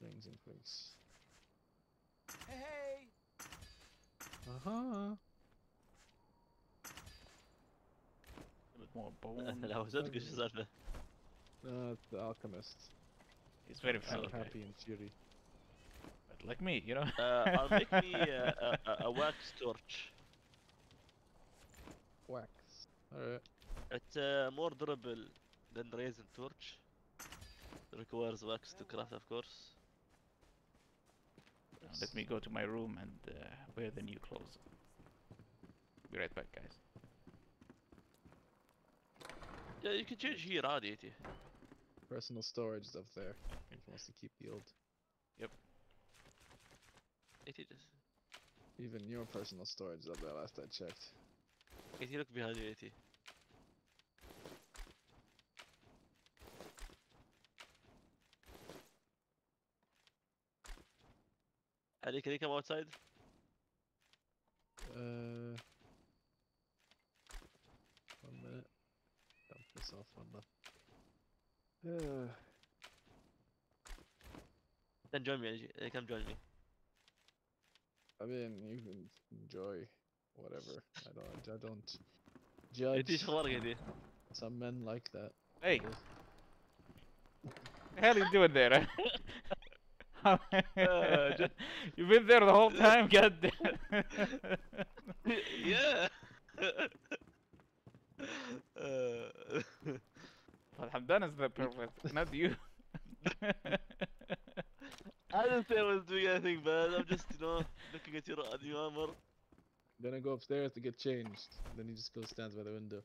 things increase. Hey! Uh-huh. Mit more bone. that was not good, Sadler. Uh, the alchemist. He's very fun. happy in theory. But like me, you know? uh, I'll make me uh, a, a, a wax torch. Wax. Alright. It's uh, more durable than resin torch. It requires wax to craft, of course let me go to my room and uh, wear the new clothes. Be right back, guys. Yeah, you can change here, Aditi. Personal storage is up there. If he wants to keep the old. Yep. It is. Even your personal storage is up there last I checked. 80 look behind you, 80. Ali, can you come outside? Uh, one minute. Dump this off one left. Uh. Then join me, Ali. Come join me. I mean, you can enjoy whatever. I don't. I don't judge. Some men like that. Hey. What the hell are you doing there? Eh? huh? Uh, ju- You've been there the whole time, god damn. yeah. uh, Well, Hamdan is the perfect, not you. I didn't say I was doing anything bad. I'm just, you know, looking at your new armor. Then I go upstairs to get changed. Then he just goes stands by the window.